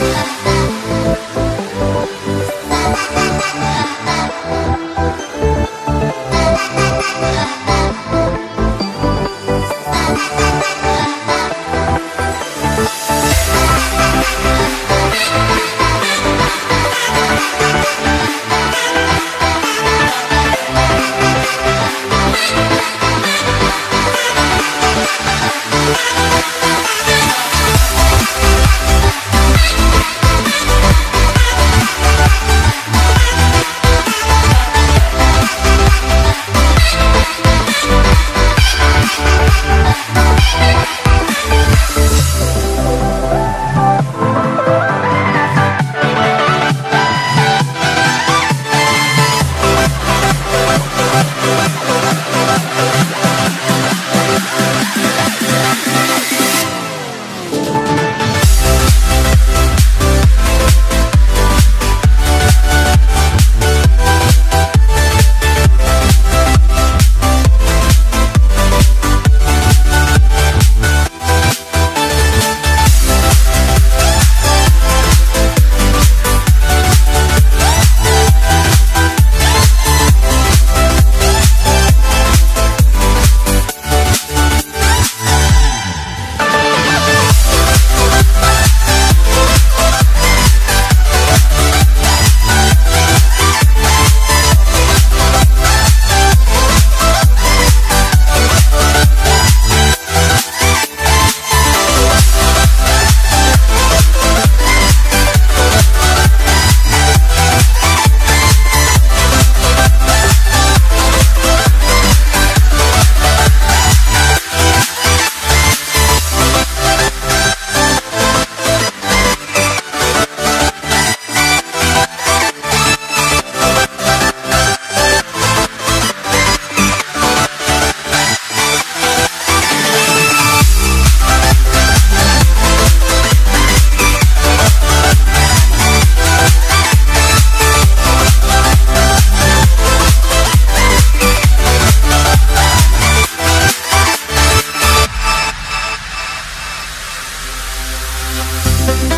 Walking alone, the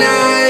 tonight.